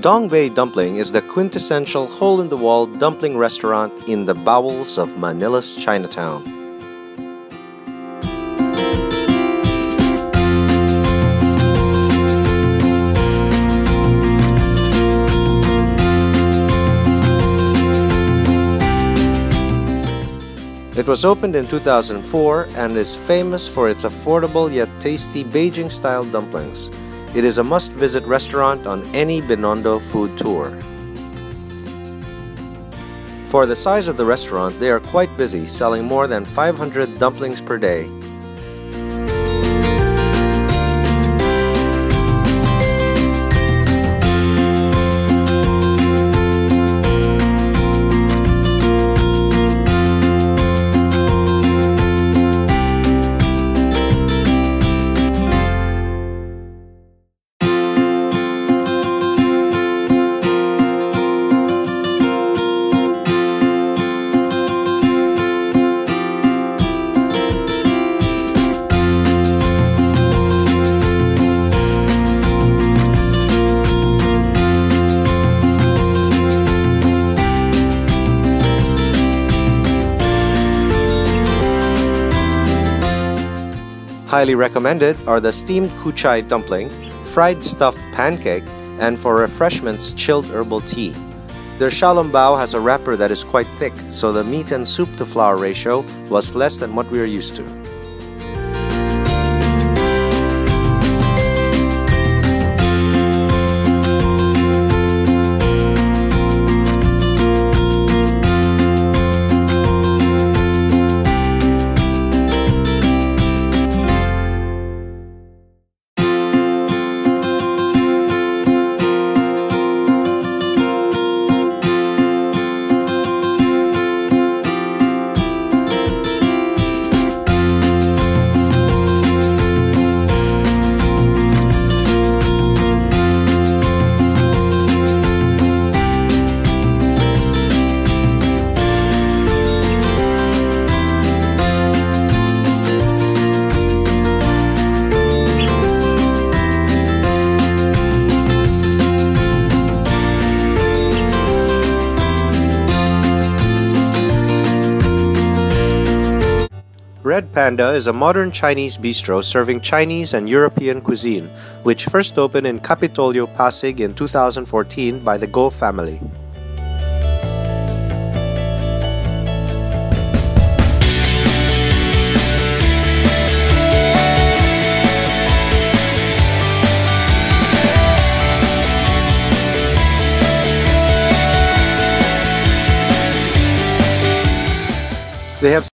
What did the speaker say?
Dong Bei Dumpling is the quintessential hole-in-the-wall dumpling restaurant in the bowels of Manila's Chinatown. It was opened in 2004 and is famous for its affordable yet tasty Beijing-style dumplings. It is a must-visit restaurant on any Binondo food tour. For the size of the restaurant, they are quite busy, selling more than 500 dumplings per day. Highly recommended are the steamed kuchay dumpling, fried stuffed pancake, and for refreshments, chilled herbal tea. Their xiaolongbao has a wrapper that is quite thick, so the meat and soup to flour ratio was less than what we are used to. Red Panda is a modern Chinese bistro serving Chinese and European cuisine, which first opened in Kapitolyo, Pasig in 2014 by the Go family. They have